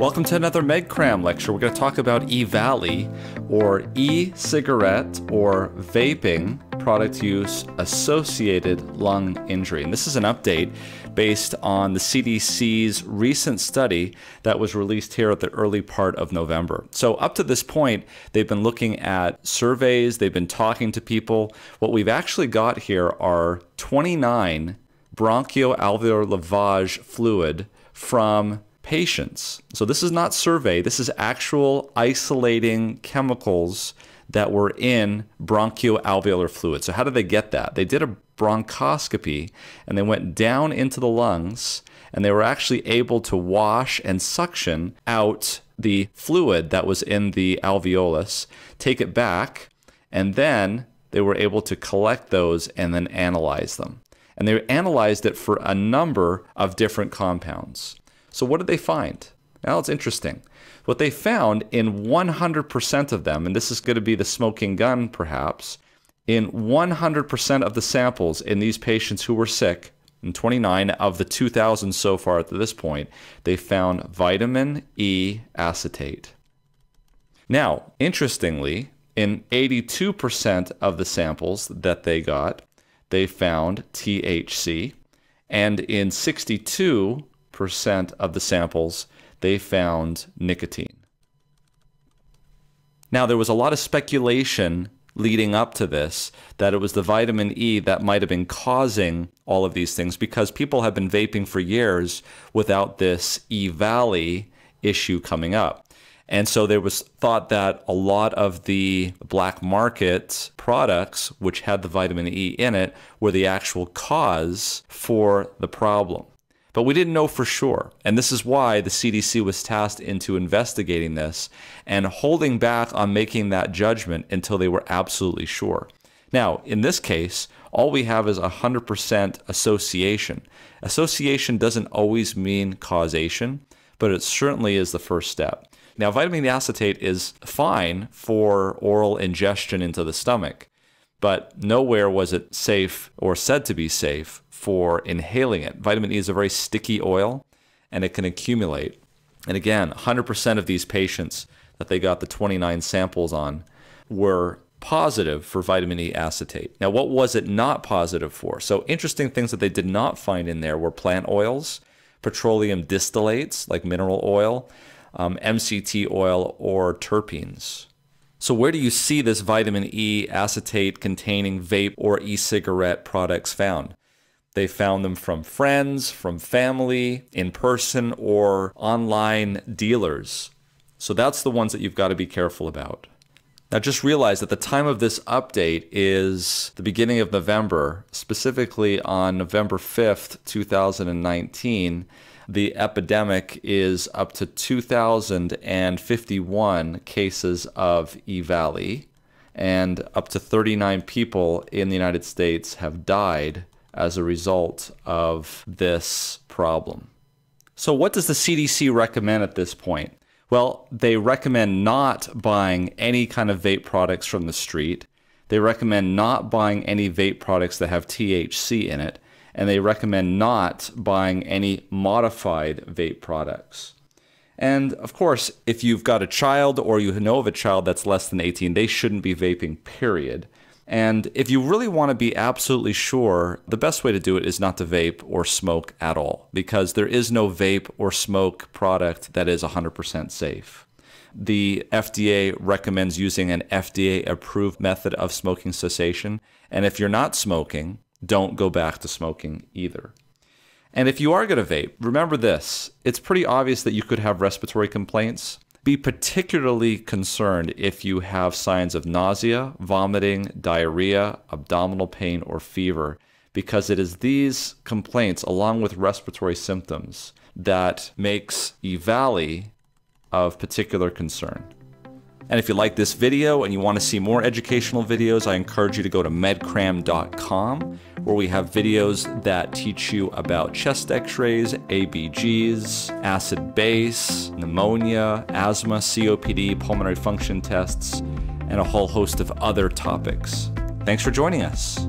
Welcome to another MedCram lecture. We're going to talk about EVALI, or e-cigarette or vaping product use associated lung injury. And this is an update based on the CDC's recent study that was released here at the early part of November. So, up to this point, they've been looking at surveys, they've been talking to people. What we've actually got here are 29 bronchoalveolar lavage fluid from patients. So this is not survey, this is actual isolating chemicals that were in bronchoalveolar fluid. So how did they get that? They did a bronchoscopy and they went down into the lungs and they were actually able to wash and suction out the fluid that was in the alveolus, take it back, and then they were able to collect those and then analyze them. And they analyzed it for a number of different compounds. So, what did they find? Now, it's interesting. What they found in 100% of them, and this is going to be the smoking gun perhaps, in 100% of the samples in these patients who were sick, in 29 of the 2,000 so far at this point, they found vitamin E acetate. Now, interestingly, in 82% of the samples that they got, they found THC, and in 62 percent of the samples, they found nicotine. Now, there was a lot of speculation leading up to this that it was the vitamin E that might have been causing all of these things because people have been vaping for years without this EVALI issue coming up. And so there was thought that a lot of the black market products, which had the vitamin E in it, were the actual cause for the problem. But we didn't know for sure. And this is why the CDC was tasked into investigating this and holding back on making that judgment until they were absolutely sure. Now, in this case, all we have is 100% association. Association doesn't always mean causation, but it certainly is the first step. Now, vitamin E acetate is fine for oral ingestion into the stomach, but nowhere was it safe or said to be safe for inhaling it. Vitamin E is a very sticky oil and it can accumulate. And again, 100% of these patients that they got the 29 samples on were positive for vitamin E acetate. Now, what was it not positive for? So, interesting things that they did not find in there were plant oils, petroleum distillates like mineral oil, um, MCT oil, or terpenes. So, where do you see this vitamin E acetate containing vape or e cigarette products found? They found them from friends, from family, in person, or online dealers. So that's the ones that you've got to be careful about. Now, just realize that the time of this update is the beginning of November, specifically on November 5th, 2019. The epidemic is up to 2,051 cases of EVALI, and up to 39 people in the United States have died as a result of this problem. So, what does the CDC recommend at this point? Well, they recommend not buying any kind of vape products from the street. They recommend not buying any vape products that have THC in it. And they recommend not buying any modified vape products. And of course, if you've got a child or you know of a child that's less than 18, they shouldn't be vaping, period. And if you really want to be absolutely sure, the best way to do it is not to vape or smoke at all, because there is no vape or smoke product that is 100% safe. The FDA recommends using an FDA approved method of smoking cessation. And if you're not smoking, don't go back to smoking either. And if you are going to vape, remember this it's pretty obvious that you could have respiratory complaints. Be particularly concerned if you have signs of nausea, vomiting, diarrhea, abdominal pain, or fever, because it is these complaints, along with respiratory symptoms, that makes EVALI of particular concern. And if you like this video and you want to see more educational videos, I encourage you to go to medcram.com where we have videos that teach you about chest x-rays, ABGs, acid base, pneumonia, asthma, COPD, pulmonary function tests, and a whole host of other topics. Thanks for joining us.